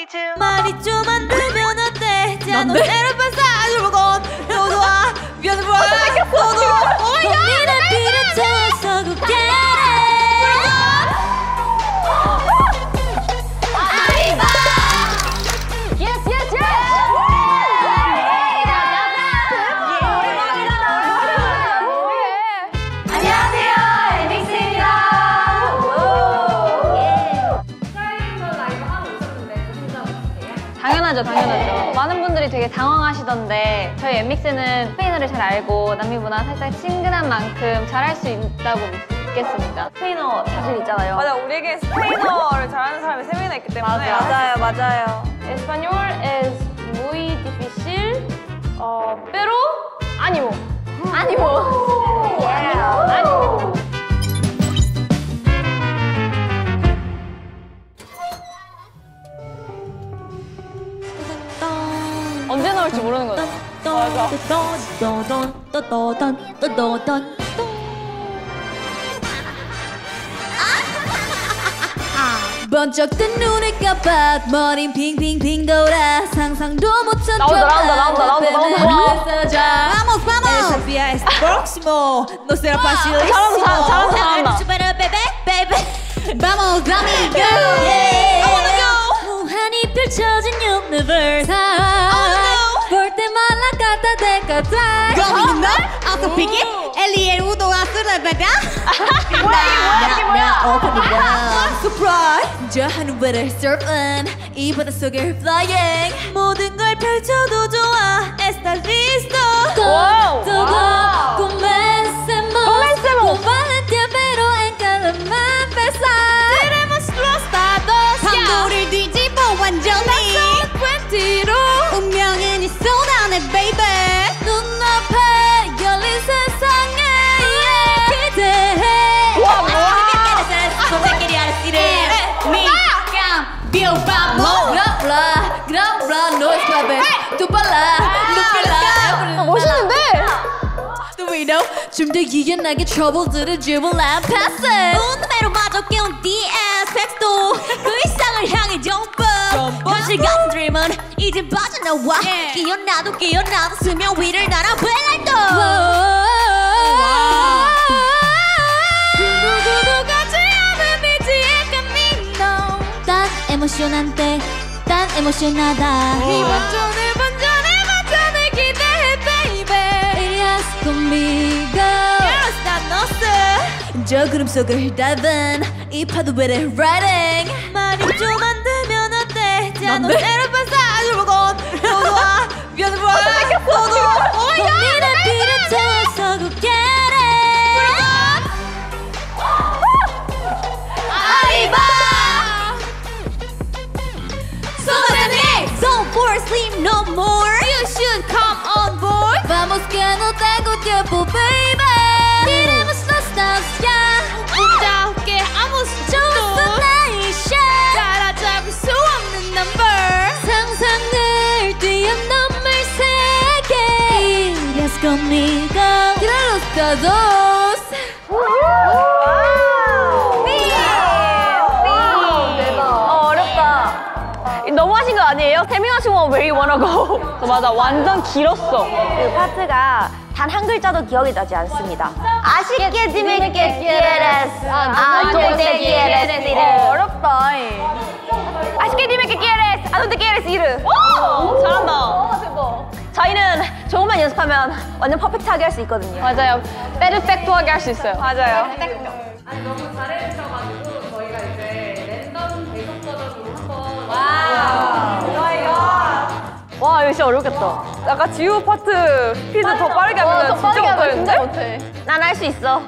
22 말이 좀안 되면 어때 자너 난데? 새로운 사줄 보건 너도 와 미안해 봐 너도 되게 당황하시던데 저희 엠믹스는 스페인어를 잘 알고 남미 문화 살짝 친근한 만큼 잘할 수 있다고 믿겠습니다. 스페인어 자신 있잖아요. 맞아 우리에게 스페인어를 잘하는 사람이 세 명이나 있기 때문에 맞아요, 맞아요. Español es muy difícil, uh, pero ánimo. ánimo. ánimo. 나올지 모르는 거죠. 번쩍 뜬 눈을 깜빡 머린 핑핑핑 돌아 상상도 못한 나온다, 나온다, 나온다, 나온다, 나온다. Vamos, vamos. Esa vía es próximo. No será facilísimo. 잘한다, 잘한다, 잘한다. Supera, baby, baby. Vamos, amigo. Yeah. I wanna go. 무한히 펼쳐진 universe. Out of pick it. Eliel 우도 왔으라 베가. 이게 뭐야? open the world. Surprise. 저 하늘을 surfing. 이 바다 속을 flying. 모든 걸 펼쳐도 좋아. Listo. 와우. We know? 좀더 유연하게 and pass it. 운매로 마저 깨운 DS 팩도 그 이상을 향해 up. 현실 같은 dream은 이제 빠져나와. 끼어나도 끼어나도 수면 위를 날아. 그. Tan emocionante, tan emocionada. 이 저 구름 속을 dive 이 파도 배를 riding. 말이 좀 안 되면 어때? 자너 새로운 사줄 보건 너도 와. 미안해 봐. 너도 와. 고민을 비롯해서 굳게 arriba. Solamente, don't fall asleep no more. You should come on board. Vamos que no tengo tiempo, baby. 어, 어렵다. 너무 하신 거 아니에요? 태민아씨 원 Where you wanna go? 어, 맞아, 완전 길었어. 그 파트가 단 한 글자도 기억이 나지 않습니다. 아쉽게 드밀게. 아, te quieres. 어, 어렵다. 아쉽게 드밀게. 아, don't te quieres. 이르. 오, 잘한다. 저희는 조금만 연습하면 완전 퍼펙트하게 할 수 있거든요. 맞아요. 페르펙토하게 할 수 있어요. 맞아요 와, 이거 진짜 어렵겠다. 아까 지우 파트 스피드 더 빠르게 하면 진짜 못하는데? 못해. 난할 수 있어.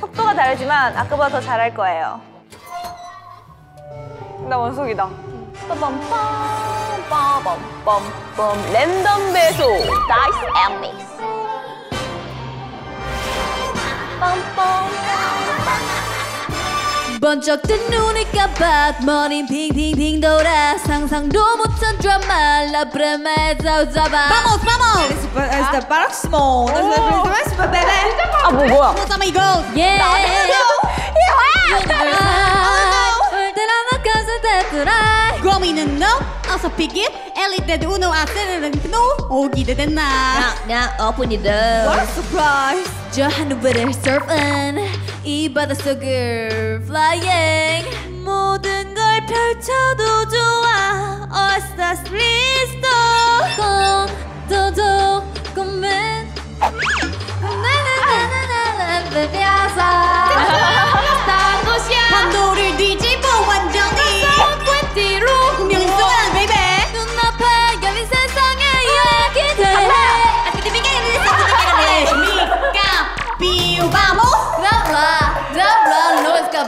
속도가 다르지만 아까보다 더 잘할 거예요 나 원숙이다 빰 빰빰빰빰 랜덤 배소 다이스 엠믹스 번쩍 뜬 눈을 깜빡 머린 핑핑핑 돌아 상상도 못한 드라마 La promesa 잡아 Vamos, vamos Este próximo. Este bebé. 아, 뭐, 뭐야? Vamos amigos Yeah 올 때나 막가서 대트라이 범인은 너 어서 피깃 엘리테드 우노 아세르는 그노 오 기대 됐나? 나 오픈이다 What a surprise. 저 하늘을 surfing 이 바닷속을 flying. 모든 걸 펼쳐도 좋아. All stars please stop 꿈도도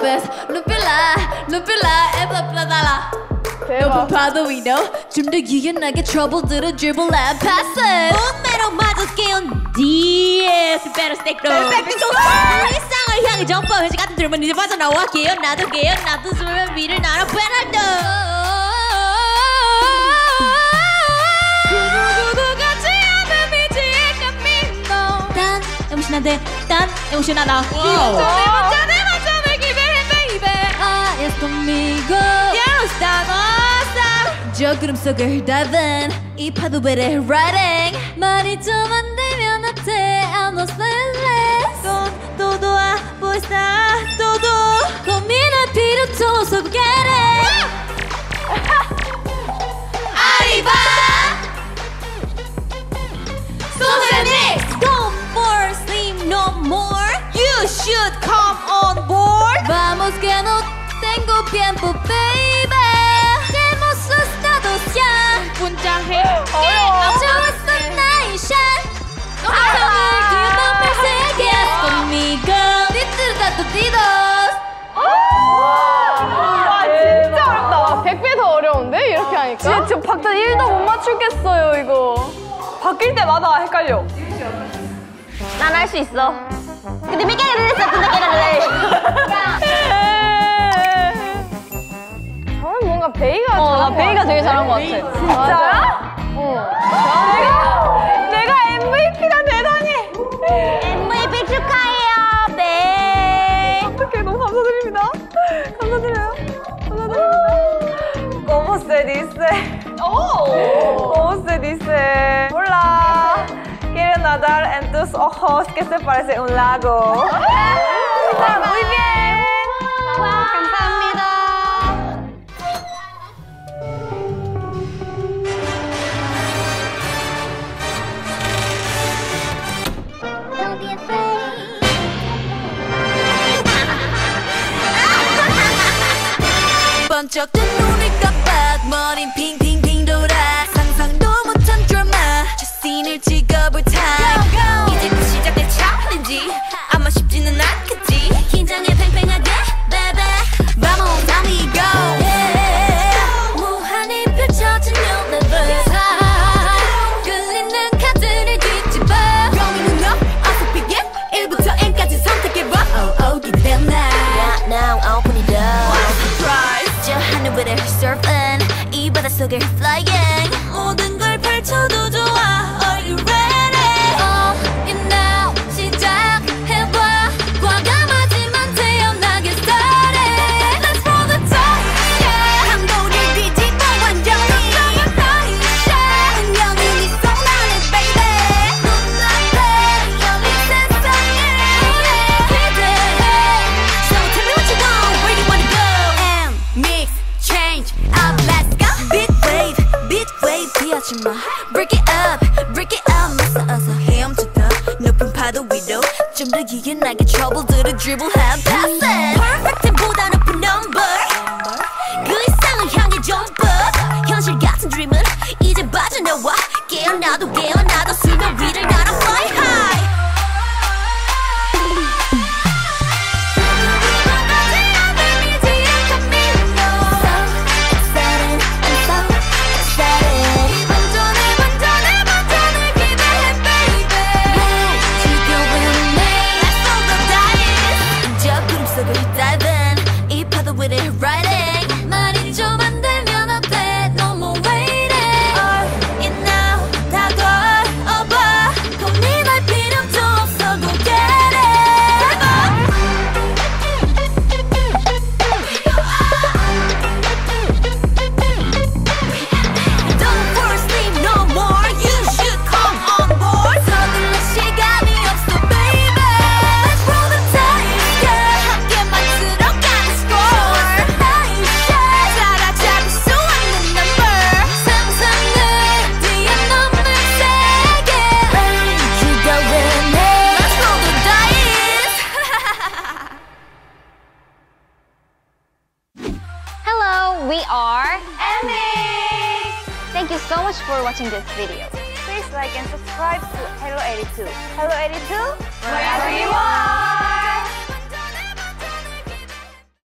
best 루필라 루필라 에블라블라달라 대박 봐도 we know 좀더 유연하게 트러블들은 dribble and pass 몸매로 맞을게요. DS better stick to. 일상을 향해 점프 회식 같은 들면 이제 빠져 나와게요. 나도 게요 나도 숨을 위를 날아 베란다 emocionada. Wow. wow. comigo. Deus da nossa! 저 구름 속을 휘다은 이 파도 배를 riding. 말이 좀 안 되면 어때? I'm not selfless. 돈, 도도와 보이스타, 도도. 고민할 필요 없어, so get it. Arriba. No more, you should come on board. Vamos que no tiempo baby Tenemos estados ya puntaje 좋았어 nation 기억을 persegues conmigo 와 진짜 어렵다. 100배 더 어려운데 이렇게 하니까? 진짜 저 박자 1도 못 맞추겠어요 이거. 바뀔 때마다 헷갈려. 난 할 수 있어 근데 미까가 됐어 근데 깨가 저 뭔가 베이가 어, 나 잘한 것 베이가 같은데? 되게 잘한 것 같아. 진짜야? 어. 내가 내가 MVP다 대단히. MVP 축하해요 네 어떻게 너무 감사드립니다. 감사드려요. 감사드립니다. ¿Cómo se dice? ¿Cómo se dice? Hola. Quiero nadar en tus ojos que se parece un lago. 아, muy bien. 씬을 찍어볼까 이제부터 시작된 챌린지 아마 쉽지는 않겠지. 긴장해 팽팽하게 baby Vamos amigo 무한히 펼쳐진 new level 끌리는 카드를 뒤집어. 영인은 너 어서 begin 1부터 N까지 선택해봐. Oh, oh, 기대된다 Now open it up. Surprise 저 하늘 위를 surfing. 이 바닷속을 flying 하지마 Break it up, break it up 어서 어서 헤엄치다 높은 파도 위로 좀 더 유연하게 트러블들을 dribble and pass it Perfect 보 so much for watching this video. Please like and subscribe to Hello 82. Hello 82, wherever you are.